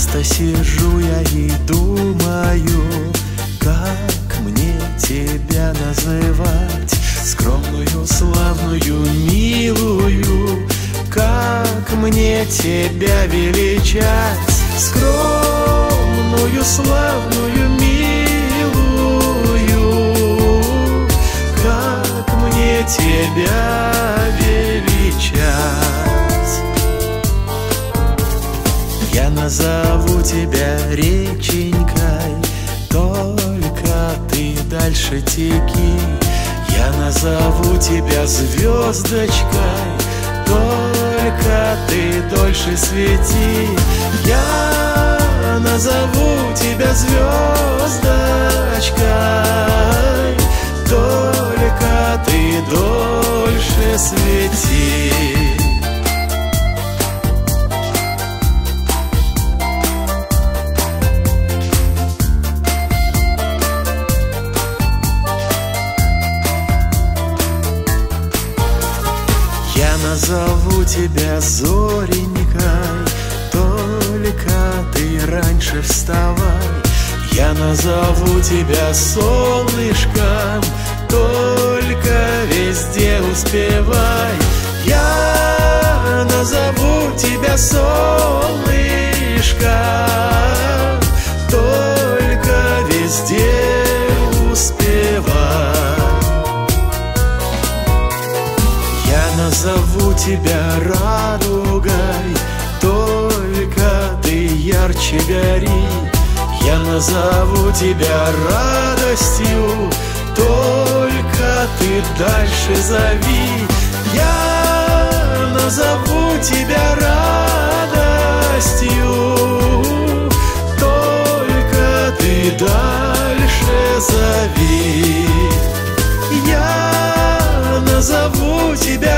Часто сижу я и думаю, как мне тебя называть. Скромную, славную, милую Как мне тебя величать. Скромную, славную, милую Как мне тебя Я назову тебя реченькой. Только ты дальше теки Я назову тебя звездочкой. Только ты дольше свети назову тебя Зоренькой. Только ты раньше вставай. Я назову тебя солнышком. Только везде успевай. Я назову тебя солнышком Я назову тебя радугой Только ты ярче гори. Я назову тебя радостью Только ты дальше зови. Я назову тебя радостью Только ты дальше зови. Я назову тебя